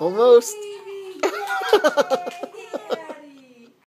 Almost.